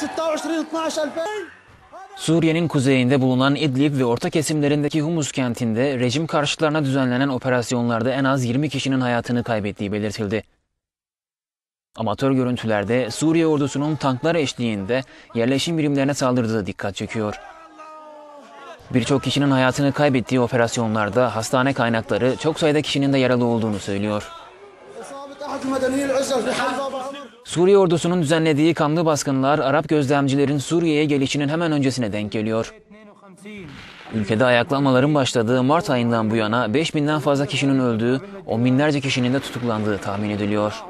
26 12 2000 Suriye'nin kuzeyinde bulunan İdlib ve orta kesimlerindeki Humus kentinde rejim karşıtlarına düzenlenen operasyonlarda en az 20 kişinin hayatını kaybettiği belirtildi. Amatör görüntülerde Suriye ordusunun tanklar eşliğinde yerleşim birimlerine saldırdığı dikkat çekiyor. Birçok kişinin hayatını kaybettiği operasyonlarda hastane kaynakları çok sayıda kişinin de yaralı olduğunu söylüyor. Suriye ordusunun düzenlediği kanlı baskınlar Arap gözlemcilerin Suriye'ye gelişinin hemen öncesine denk geliyor. Ülkede ayaklanmaların başladığı Mart ayından bu yana 5000'den fazla kişinin öldüğü, on binlerce kişinin de tutuklandığı tahmin ediliyor.